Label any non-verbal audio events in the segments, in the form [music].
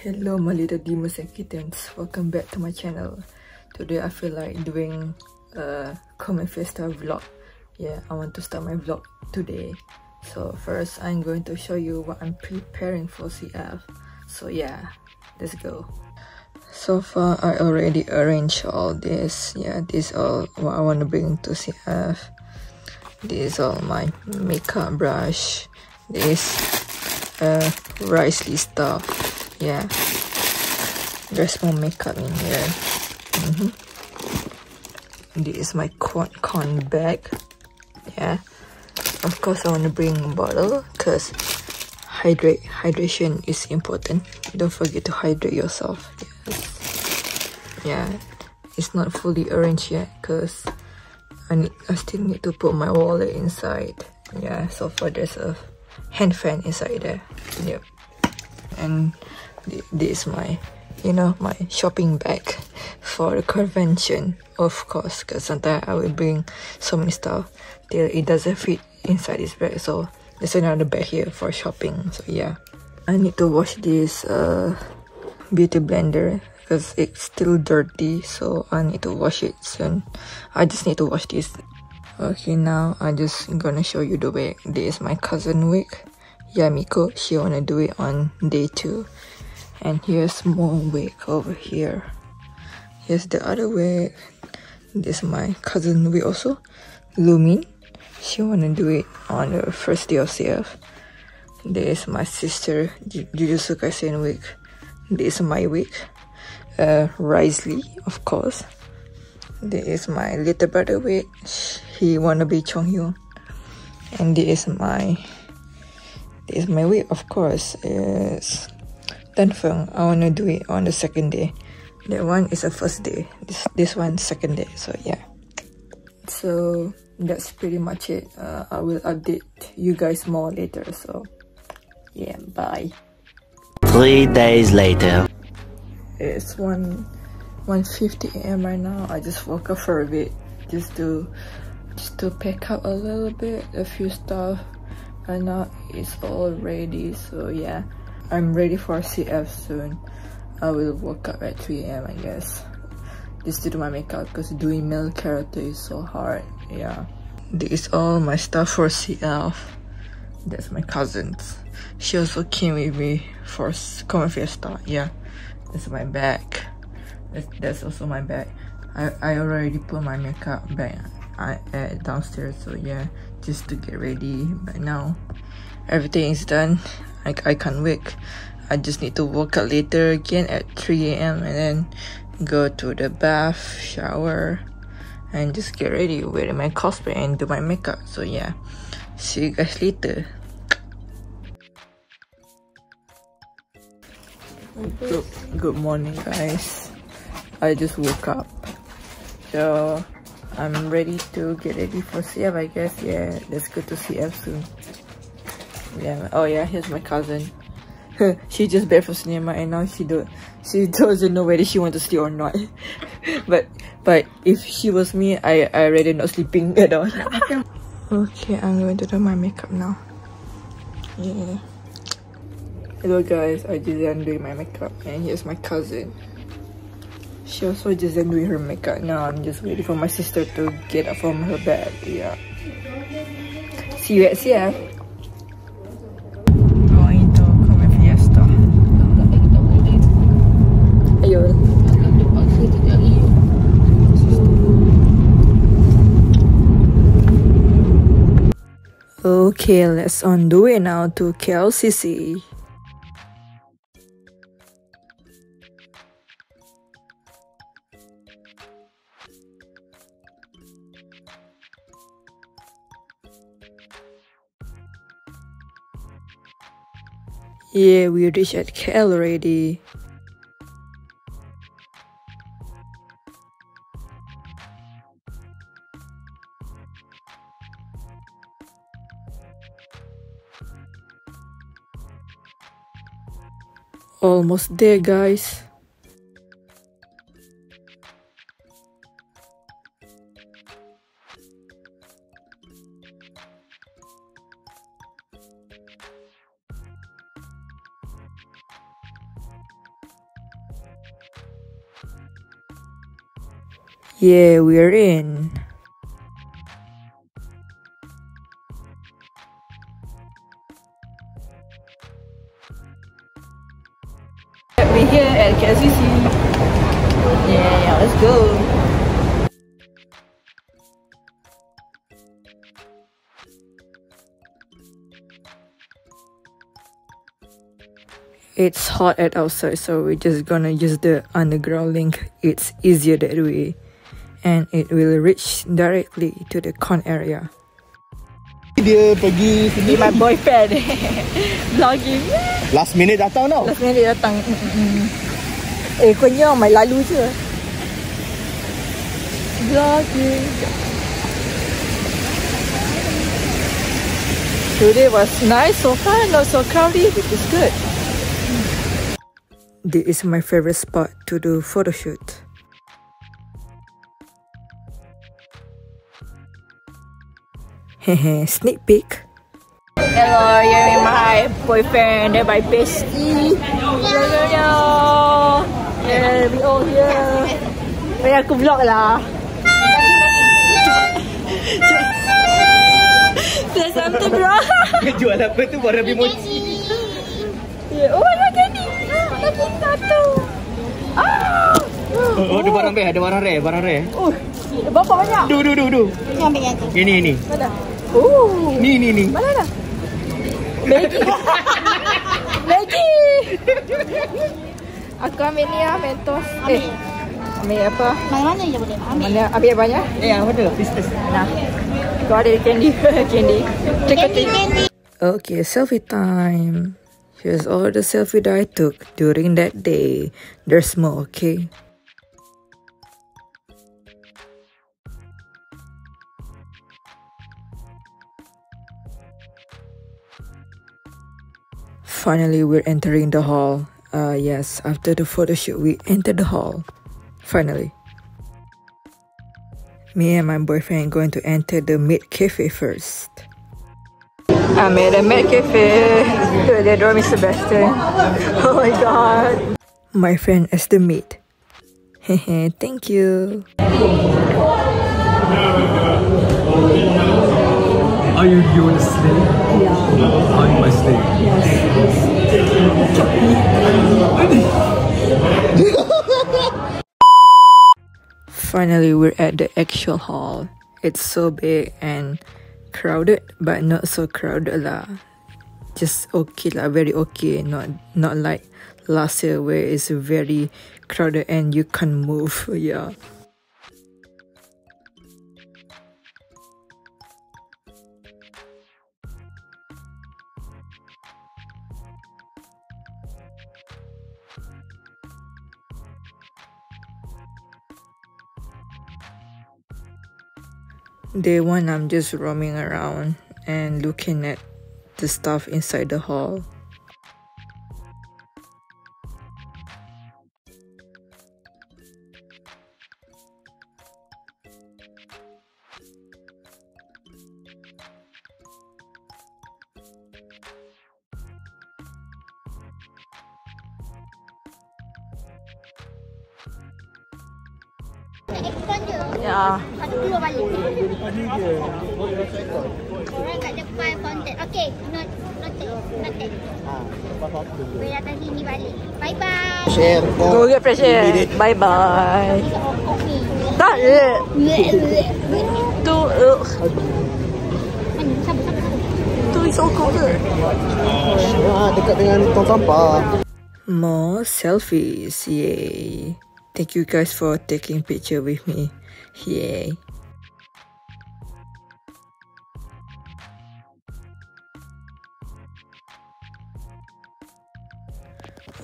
Hello my little demons and kittens, welcome back to my channel. Today I feel like doing a Comic Fiesta vlog. Yeah, I want to start my vlog today. So first I'm going to show you what I'm preparing for CF. So yeah, let's go. So far I already arranged all this. Yeah, this all what I want to bring to CF. This is all my makeup brush. This uh Wriothesley stuff yeah. There's more makeup in here. Mm -hmm. this is my quad con bag. Yeah. Of course i want to bring a bottle because hydrate hydration is important. Don't forget to hydrate yourself. Yes. yeah. It's not fully arranged yet because I, need, I still need to put my wallet inside. Yeah so far there's a hand fan inside there. Yep and this is my you know my shopping bag for the convention of course because sometimes i will bring so many stuff. Till it doesn't fit inside this bag so there's another bag here for shopping so yeah. I need to wash this uh beauty blender because it's still dirty so i need to wash it soon. I just need to wash this. Okay now i just gonna show you the wig this is my cousin wig Yae Miko she wanna do it on day two and here's more wig over here. Here's the other wig. This is my cousin wig also. Lumine. She wanna do it on the first day of CF this is my sister Jujutsu Kaisen wig. This is my wig. Uh Wriothesley of course. This is my little brother wig. He wanna be Chongyun and this is my this is my wig of course is Danfeng, I want to do it on the second day. That one is a first day. This this one second day. So yeah. So that's pretty much it. Uh, I will update you guys more later. So yeah, bye. Three days later. It's one 1:50 a.m. right now. I just woke up for a bit just to just to pick up a little bit, a few stuff. Right now it's all ready. So yeah. I'm ready for CF soon. I will wake up at 3 a.m. I guess. Just to do my makeup because doing male character is so hard. Yeah. This is all my stuff for CF. That's my cousins. She also came with me for Comic Fiesta. Yeah. That's my bag. That's, that's also my bag. I, I already put my makeup bag uh, at downstairs. So yeah, just to get ready. But now everything is done. I, I can't wait. I just need to wake up later again at 3 a.m. and then go to the bath, shower, and just get ready, wear my cosplay and do my makeup. So yeah, see you guys later. Good, good morning guys. I just woke up. So I'm ready to get ready for CF I guess. Yeah, let's go to CF soon. Yeah. Oh yeah, here's my cousin. [laughs] she just back from cinema and now she don't she [laughs] doesn't know whether she wants to sleep or not. [laughs] but but if she was me, I I already not sleeping at all. okay, I'm going to do my makeup now. Yeah. Hello guys, I just done doing my makeup and here's my cousin. She also just done doing her makeup. Now I'm just waiting for my sister to get up from her bed. Yeah. See you at CF. Okay, let's undo it now to KLCC. Yeah, we reached at KL already. almost there guys Yeah, we're in. Let's go. It's hot at outside, so we're just gonna use the underground link. It's easier that way, and it will reach directly to the con area. Dia pergi sini My boyfriend [laughs] vlogging. Last minute datang tau Last minute datang. Mm, mm, mm. Eh, kau ni main lalu je. Vlogging. Today was nice so far, not so crowded, which is good. This is my favorite spot to do photo shoot. Hehe, sneak peek. Hello, you're my boyfriend and my bestie. Hello, hello. Yeah, we all here. Bayar aku vlog lah. Say something bro. Jual apa tu Buat Rabi Mochi yeah. Oh god, Candy. Lagi satu. Ah. Oh, oh ada barang rare Ada barang rare Barang rare Oh, berapa banyak? Du du du du Ni ambil yang tu. Ini ini Mana? Oh. Ni ni ni Mana dah? Maggie. Maggie. Aku ambil ni lah Mentos. Eh, ambil apa? Mana-mana je boleh. Ambil. Mana ambil yang banyak? Eh apa tu Sisters Nah. Kau ada candy. [laughs] candy. Take a Candy, take. candy. Okay, selfie time. Here's all the selfie that I took during that day. There's more, okay? Finally, we're entering the hall. Uh, yes, after the photo shoot, we entered the hall. Finally. Me and my boyfriend are going to enter the maid cafe first. I'm at a Maid Cafe. They draw me Sebastian. [laughs] Oh my god. My friend as the meat. Hehe, thank you. Are you your slave? Yeah. Are you my slave? Finally, we're at the actual hall. It's so big and crowded, but not so crowded lah. Just okay lah, very okay. Not not like last year where it's very crowded and you can't move. [laughs] Yeah. Day one, I'm just roaming around and looking at the stuff inside the hall. Okay, not, noted. Noted. Boleh datang sini balik. Bye-bye. Share Go get fresh air. Bye bye. Okay. Tak je. Tu, uh, Mana? Sabar, sabar, sabar. tu is all covered. Ah, dekat dengan tong sampah More selfies, yay! Thank you guys for taking picture with me, yay!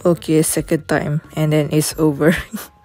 Okay, second time, and then it's over. [laughs]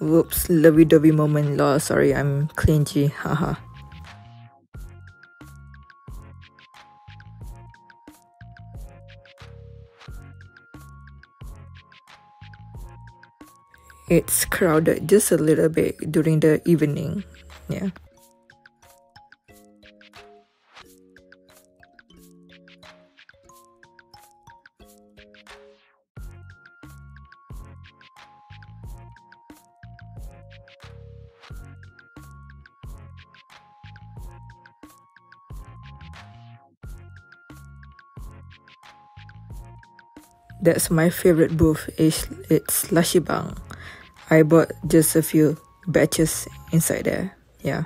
Whoops, lovey-dovey moment lost. Sorry, I'm clingy. Haha. it's crowded just a little bit during the evening. That's my favorite booth. It's, it's Lashibang. I bought just a few batches inside there. Yeah.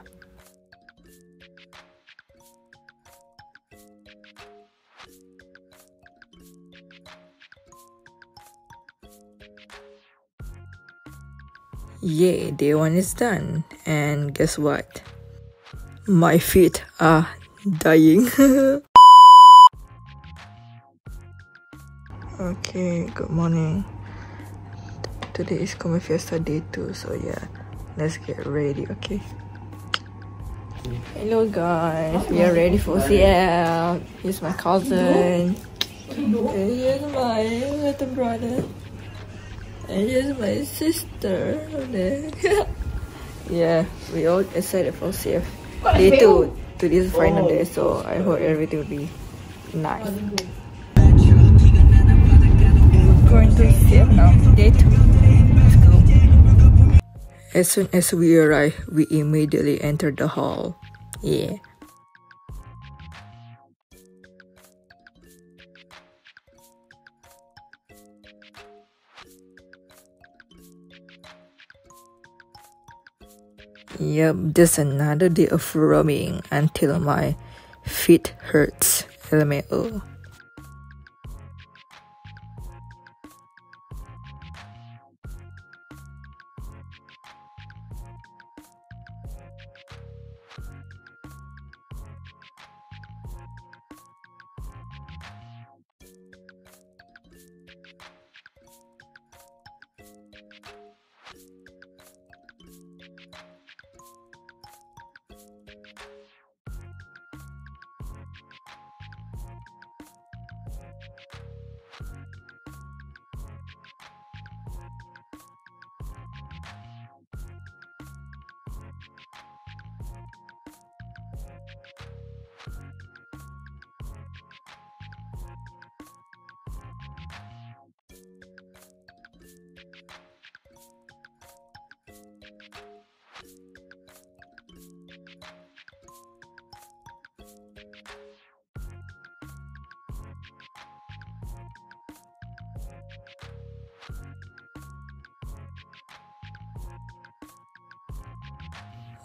Yay, day one is done. And guess what? My feet are dying. [laughs] okay, good morning. Today is Comic Fiesta day 2 so yeah let's get ready okay? Hello guys. We are ready for CL here's my cousin. And here's my little brother. And here's my sister. [laughs] Yeah we all excited for CF day 2 today is final oh. day so I hope everything will be nice going to day 2 as soon as we arrive, we immediately enter the hall. Yeah. Yep, just another day of roaming until my feet hurts. LMAO.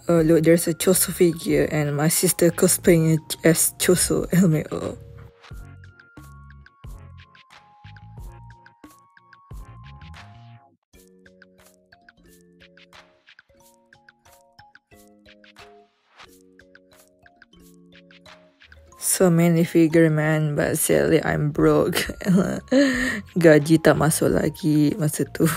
Oh look, there's a Choso figure and my sister cosplaying as Choso LMAO. So many figure man, but sadly I'm broke. [laughs] Gaji tak masuk lagi masa tu.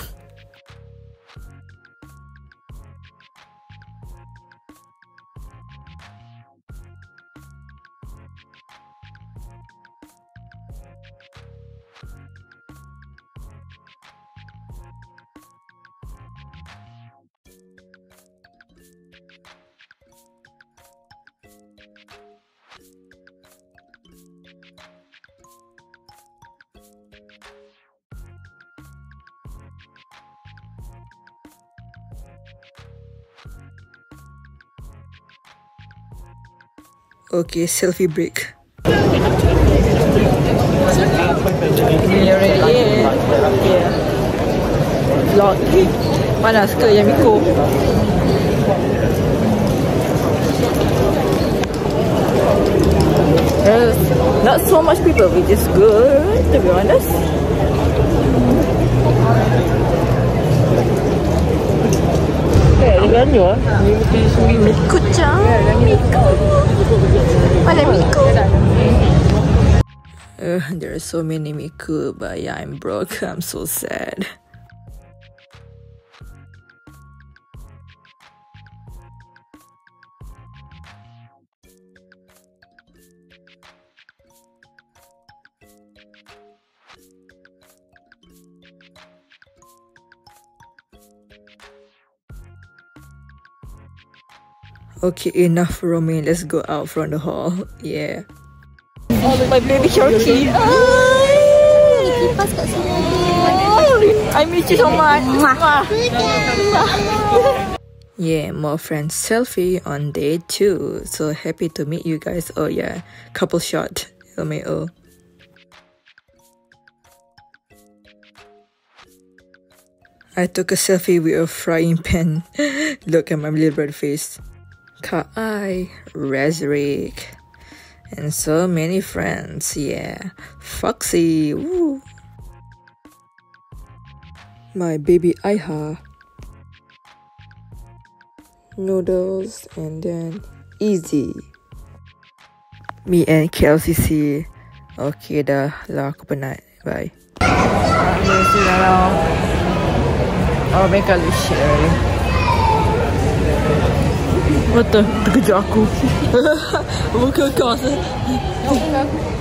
Okay, selfie break. You ready? Yeah. Vlog. Panas ke yang Miko? Not so much people, which is good, to be honest. Okay, dengan Samnya Miku chan Miku. Mana Miku. Uh, There are so many Miku But yeah I'm broke. [laughs] I'm so sad Okay, enough roaming. Let's go out from the hall. Yeah. Oh, my baby sharky. Kat. I miss you so much. yeah, more friends selfie on day two. So happy to meet you guys. Oh yeah, couple shot. Oh, LMAO. I took a selfie with a frying pan. [laughs] Look at my little bird face. Kai, Razric, and so many friends. Yeah, Foxy. Woo. My baby Aiha. Noodles and then easy. Me and KLCC. Okay dah lah aku penat. Bye. Oh, make a share. What the? Terkejut aku. [laughs] Muka kau se.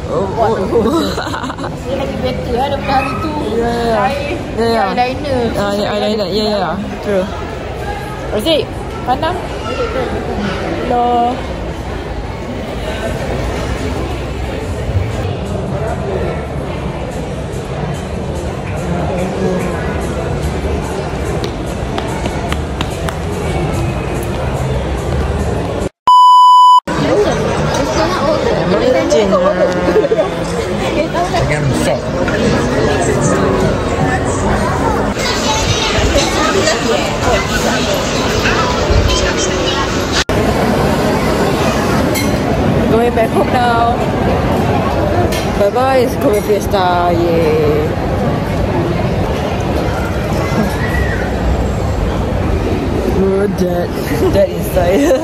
Oh, oh, oh. Dia lagi better lah daripada hari tu. Ya, ya. Ya, ya. Eyeliner. Ah, ya, eyeliner. Ya, ya. True. Razik, pandang. Hello. Back home now. Bye bye, it's Comic Fiesta. Yay. Oh, dead. Dead inside.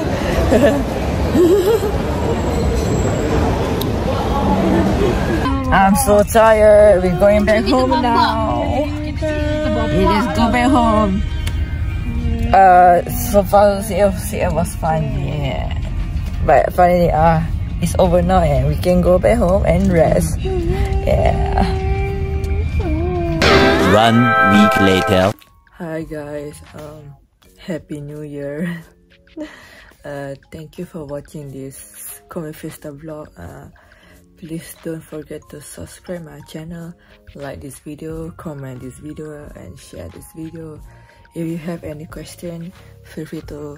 I'm so tired. We're going back home now. Let's go back home. Uh, so far CF, CF was fun, yeah. But finally, uh, it's over now and we can go back home and rest. Yeah. One week later. Hi guys, um, Happy New Year. [laughs] uh, thank you for watching this Comic Fiesta vlog. Uh, please don't forget to subscribe my channel, like this video, comment this video, and share this video. If you have any question, feel free to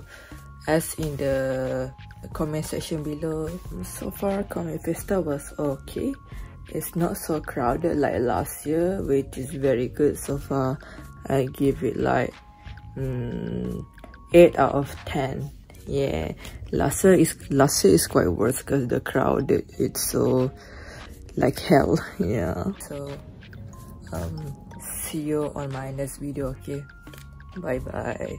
ask in the comment section below. So far, Comic Fiesta was okay. It's not so crowded like last year, which is very good so far. I give it like mm, 8 out of 10 yeah last year is last year is quite worse because the crowd it's so like hell yeah so um see you on my next video okay bye bye